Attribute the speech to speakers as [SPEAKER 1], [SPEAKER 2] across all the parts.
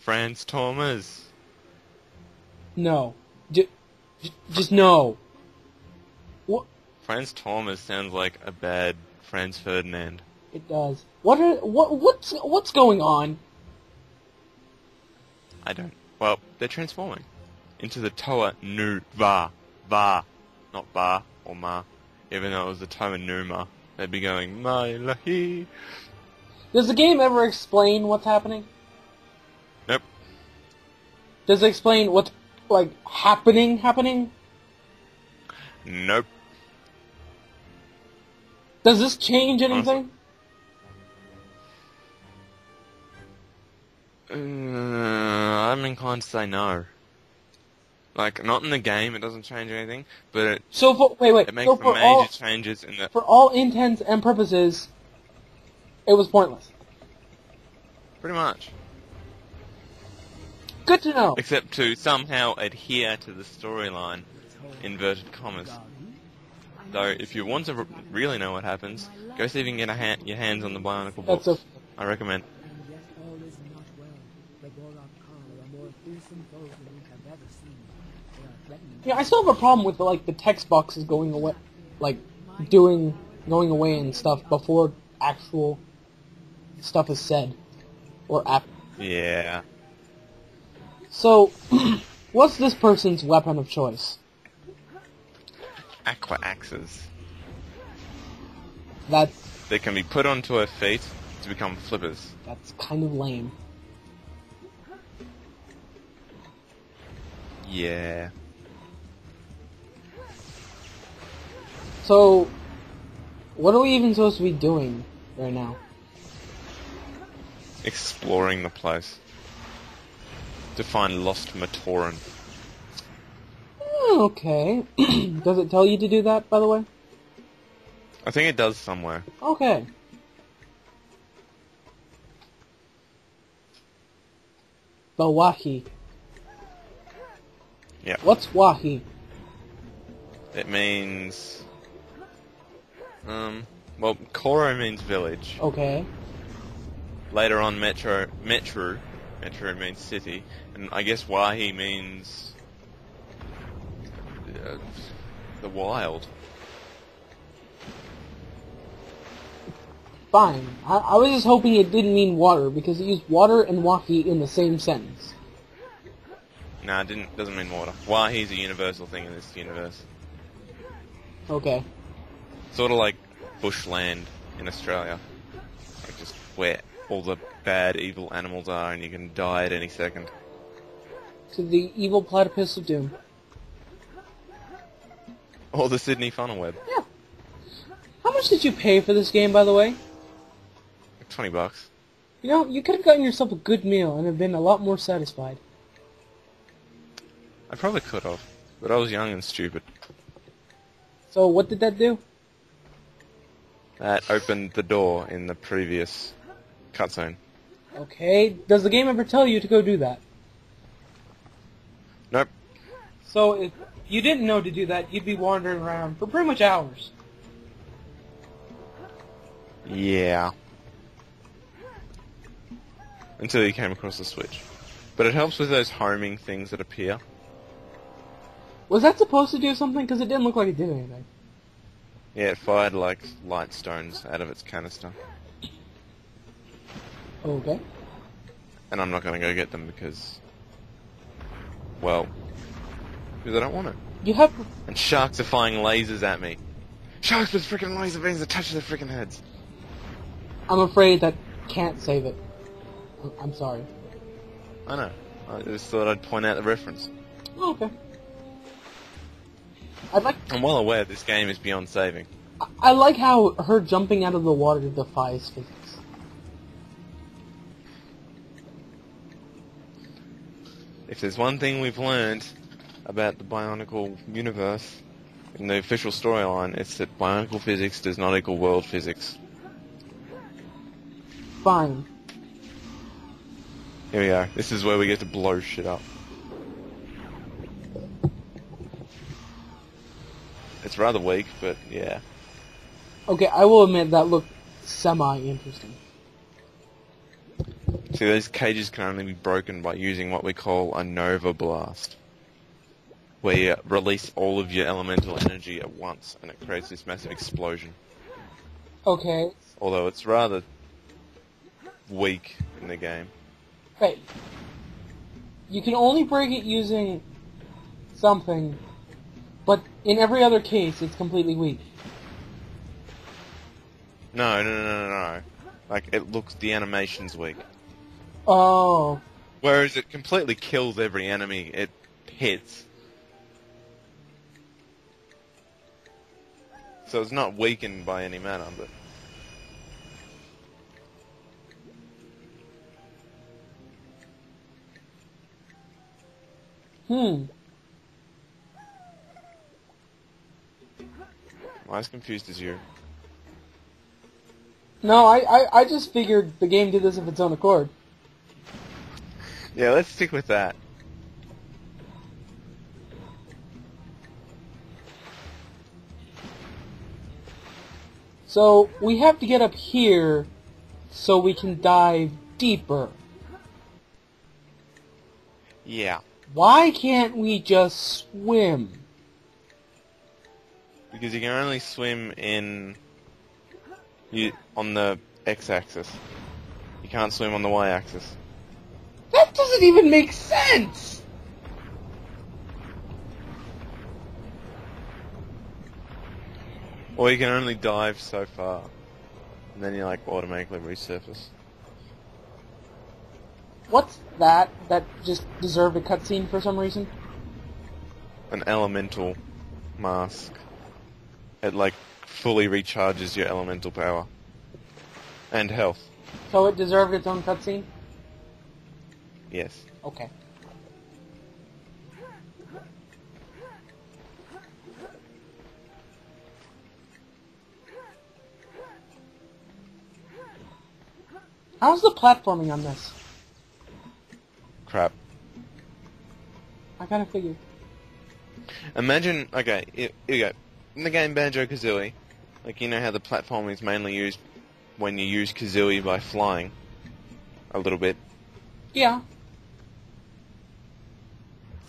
[SPEAKER 1] Franz Thomas.
[SPEAKER 2] No. J- just no. What?
[SPEAKER 1] Franz Thomas sounds like a bad Franz Ferdinand.
[SPEAKER 2] It does. What are what what's what's going on?
[SPEAKER 1] I don't. Well, they're transforming into the Toa Nu Va Va, not Ba or Ma. Even though it was the Toa Numa, they'd be going My Lahi.
[SPEAKER 2] Does the game ever explain what's happening?
[SPEAKER 1] Nope.
[SPEAKER 2] Does it explain what's like happening happening?
[SPEAKER 1] Nope.
[SPEAKER 2] Does this change anything?
[SPEAKER 1] Uh, I'm inclined to say no. Like, not in the game, it doesn't change anything, but it,
[SPEAKER 2] So for wait wait.
[SPEAKER 1] it makes
[SPEAKER 2] so for
[SPEAKER 1] major
[SPEAKER 2] all
[SPEAKER 1] changes in the.
[SPEAKER 2] for all intents and purposes, it was pointless.
[SPEAKER 1] Pretty much.
[SPEAKER 2] Good to know.
[SPEAKER 1] Except to somehow adhere to the storyline, inverted commas. Though, if you want to really know what happens, go see if you can get a ha- your hands on the Bionicle.
[SPEAKER 2] That's a
[SPEAKER 1] I recommend.
[SPEAKER 3] And yet all is not well. The Gorak Khan are more fearsome foes than we have ever seen. They are threatening
[SPEAKER 2] yeah. I still have a problem with the, like the text boxes going away, like doing going away and stuff before actual stuff is said or app.
[SPEAKER 1] Yeah.
[SPEAKER 2] So, what's this person's weapon of choice?
[SPEAKER 1] Aqua axes.
[SPEAKER 2] That's
[SPEAKER 1] They can be put onto her feet to become flippers.
[SPEAKER 2] that's kind of lame.
[SPEAKER 1] Yeah.
[SPEAKER 2] So, what are we even supposed to be doing right now?
[SPEAKER 1] Exploring the place. To find lost Matoran.
[SPEAKER 2] Hmm, Okay. Does it tell you to do that, by the way?
[SPEAKER 1] I think it does somewhere.
[SPEAKER 2] Okay. The Wahi.
[SPEAKER 1] Yeah.
[SPEAKER 2] What's Wahi?
[SPEAKER 1] It means. Um. Well, Koro means village.
[SPEAKER 2] Okay.
[SPEAKER 1] Later on, Metru. Metru. Metru means city. And I guess Wahi means. Uh, the wild.
[SPEAKER 2] Fine. I, I was just hoping it didn't mean water because it used water and Wahi in the same sentence.
[SPEAKER 1] Nah, it didn't, doesn't mean water. Wahi's a universal thing in this universe.
[SPEAKER 2] Okay.
[SPEAKER 1] Sort of like bushland in Australia. Like just where all the bad, evil animals are and you can die at any second.
[SPEAKER 2] To the evil platypus of doom.
[SPEAKER 1] Or the Sydney funnel web.
[SPEAKER 2] Yeah. How much did you pay for this game, by the way?
[SPEAKER 1] 20 bucks.
[SPEAKER 2] You know, you could have gotten yourself a good meal and have been a lot more satisfied.
[SPEAKER 1] I probably could have, but I was young and stupid.
[SPEAKER 2] So, what did that do?
[SPEAKER 1] That opened the door in the previous cutscene.
[SPEAKER 2] Okay. Does the game ever tell you to go do that?
[SPEAKER 1] Nope.
[SPEAKER 2] So, if you didn't know to do that, you'd be wandering around for pretty much hours.
[SPEAKER 1] Yeah. Until you came across the switch. But it helps with those homing things that appear.
[SPEAKER 2] Was that supposed to do something? Because it didn't look like it did anything.
[SPEAKER 1] Yeah, it fired like light stones out of its canister.
[SPEAKER 2] Okay.
[SPEAKER 1] And I'm not going to go get them because. Well. Because I don't want to.
[SPEAKER 2] You have.
[SPEAKER 1] And sharks are firing lasers at me. Sharks with freaking laser beams attached to their freaking heads.
[SPEAKER 2] I'm afraid that can't save it. I'm- I'm sorry.
[SPEAKER 1] I know. I just thought I'd point out the reference.
[SPEAKER 2] Oh, okay. I like
[SPEAKER 1] I'm well aware this game is beyond saving.
[SPEAKER 2] I- I like how her jumping out of the water defies physics.
[SPEAKER 1] If there's one thing we've learned about the Bionicle universe in the official storyline, it's that Bionicle physics does not equal world physics.
[SPEAKER 2] Fine.
[SPEAKER 1] Here we go. This is where we get to blow shit up. It's rather weak, but yeah.
[SPEAKER 2] Okay, I will admit that looked semi-interesting.
[SPEAKER 1] See, those cages can only be broken by using what we call a Nova Blast. Where you release all of your elemental energy at once, and it creates this massive explosion.
[SPEAKER 2] Okay.
[SPEAKER 1] Although it's rather weak in the game.
[SPEAKER 2] Wait. You can only break it using something, but in every other case, it's completely weak.
[SPEAKER 1] No, no, no, no, no. Like, it looks, the animation's weak.
[SPEAKER 2] Oh.
[SPEAKER 1] Whereas it completely kills every enemy it hits. So it's not weakened by any manner, but
[SPEAKER 2] Hmm.
[SPEAKER 1] I'm as confused as you.
[SPEAKER 2] No, I, I, I just figured the game did this of its own accord.
[SPEAKER 1] Yeah, let's stick with that.
[SPEAKER 2] So we have to get up here so we can dive deeper.
[SPEAKER 1] Yeah,
[SPEAKER 2] Why can't we just swim?
[SPEAKER 1] because you can only swim in you on the x-axis. You can't swim on the y-axis.
[SPEAKER 2] That doesn't even make sense!
[SPEAKER 1] Or you can only dive so far, and then you like automatically resurface.
[SPEAKER 2] What's that? That just deserved a cutscene for some reason?
[SPEAKER 1] An elemental mask. It like fully recharges your elemental power and health.
[SPEAKER 2] So it deserved its own cutscene?
[SPEAKER 1] Yes.
[SPEAKER 2] Okay. How's the platforming on this?
[SPEAKER 1] Crap.
[SPEAKER 2] I kind of figured.
[SPEAKER 1] Imagine, okay, here here you go. In the game Banjo Kazooie, like you know how the platform is mainly used when you use Kazooie by flying a little bit.
[SPEAKER 2] Yeah.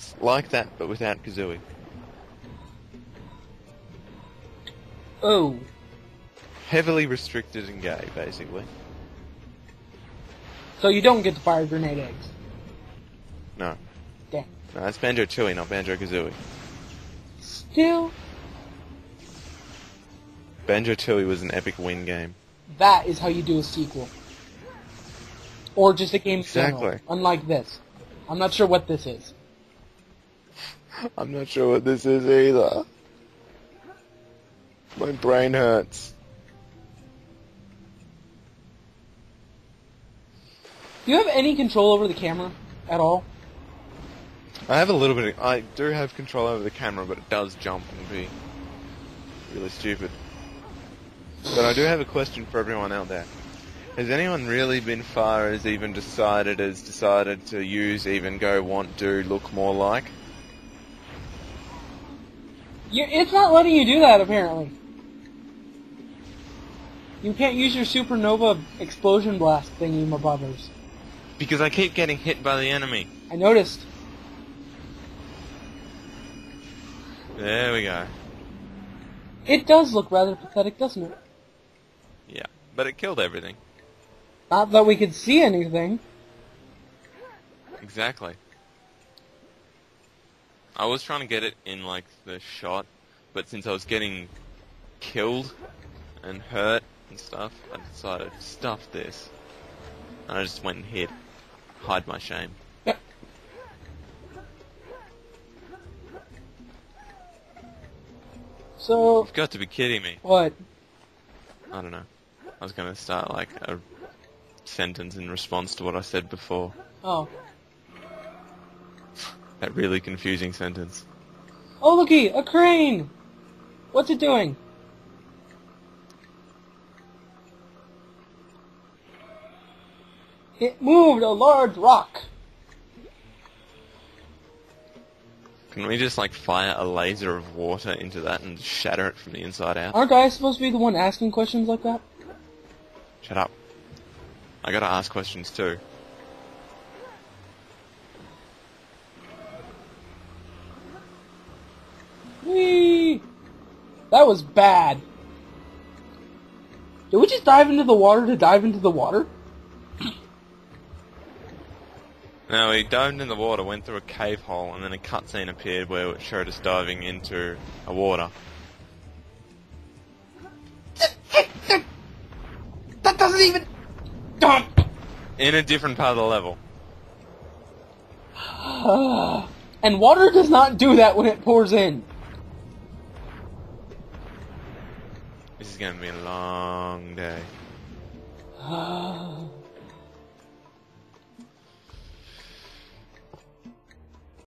[SPEAKER 1] It's like that, but without Kazooie.
[SPEAKER 2] Oh.
[SPEAKER 1] Heavily restricted and gay, basically.
[SPEAKER 2] So you don't get to fire grenade eggs.
[SPEAKER 1] No.
[SPEAKER 2] Damn.
[SPEAKER 1] No, that's Banjo Tooie, not Banjo Kazooie.
[SPEAKER 2] Still,
[SPEAKER 1] Banjo Tooie was an epic win game.
[SPEAKER 2] that is how you do a sequel. Or just a game in general, Unlike this. I'm not sure what this is.
[SPEAKER 1] I'm not sure what this is either. My brain hurts.
[SPEAKER 2] Do you have any control over the camera at all?
[SPEAKER 1] I have a little bit. Of, I do have control over the camera, but it does jump and be really stupid. But I do have a question for everyone out there. Has anyone really been far as even decided as decided to use even go want do look more like?
[SPEAKER 2] You, it's not letting you do that, apparently. You can't use your supernova explosion blast thingy, my brothers.
[SPEAKER 1] Because I keep getting hit by the enemy.
[SPEAKER 2] I noticed.
[SPEAKER 1] There we go.
[SPEAKER 2] It does look rather pathetic, doesn't it?
[SPEAKER 1] Yeah, but it killed everything.
[SPEAKER 2] Not that we could see anything.
[SPEAKER 1] Exactly. I was trying to get it in like the shot, but since I was getting killed and hurt and stuff, I decided to stuff this. And I just went and hid. Hide my shame.
[SPEAKER 2] So,
[SPEAKER 1] You've got to be kidding me.
[SPEAKER 2] what?
[SPEAKER 1] I don't know. I was gonna start like a sentence in response to what I said before.
[SPEAKER 2] Oh.
[SPEAKER 1] That really confusing sentence.
[SPEAKER 2] Oh, looky! A crane! What's it doing? It moved a large rock.
[SPEAKER 1] Can we just like fire a laser of water into that and shatter it from the inside out?
[SPEAKER 2] Aren't I supposed to be the one asking questions like that?
[SPEAKER 1] Shut up. I gotta ask questions too.
[SPEAKER 2] That was bad. Did we just dive into the water to dive into the water?
[SPEAKER 1] No, we dived in the water, went through a cave hole, and then a cutscene appeared where it showed us diving into a water.
[SPEAKER 2] That doesn't even. Don't.
[SPEAKER 1] In a different part of the level.
[SPEAKER 2] and water does not do that when it pours in.
[SPEAKER 1] This is gonna be a long day. Ah.